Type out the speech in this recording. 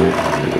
Oh,